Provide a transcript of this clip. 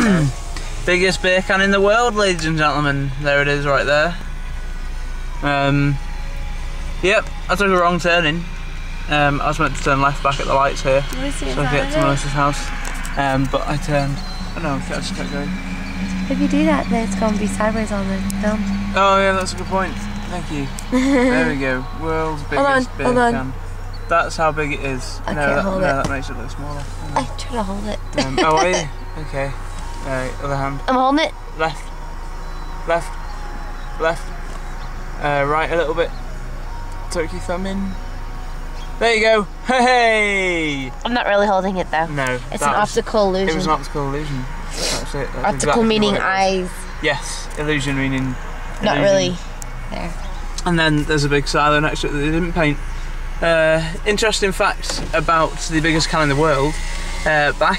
Biggest beer can in the world, ladies and gentlemen. There it is, right there. Um, yep, I took a wrong turning. Um, I was meant to turn left back at the lights here, so I could get to. Melissa's house. Um, but I turned. Oh no, I just kept going. If you do that, then it's going to be sideways on the film. Oh yeah, that's a good point. Thank you. there we go. World's biggest Hold on, beer hold on. can. That's how big it is. I no, that, hold no, it. that makes it look smaller. I try to hold it. Um, oh, are you? Okay. Right, other hand. I'm holding it. Left. Left. Left. Uh, right a little bit. Tuck your thumb in. There you go. Hey! I'm not really holding it though. No. It's an was- optical illusion. It was an optical illusion. That's it. That's optical exactly meaning what it was. eyes, Yes. Illusion meaning. not illusion. really there. And then there's a big silo next to it that they didn't paint. Uh, interesting facts about the biggest can in the world. Uh, back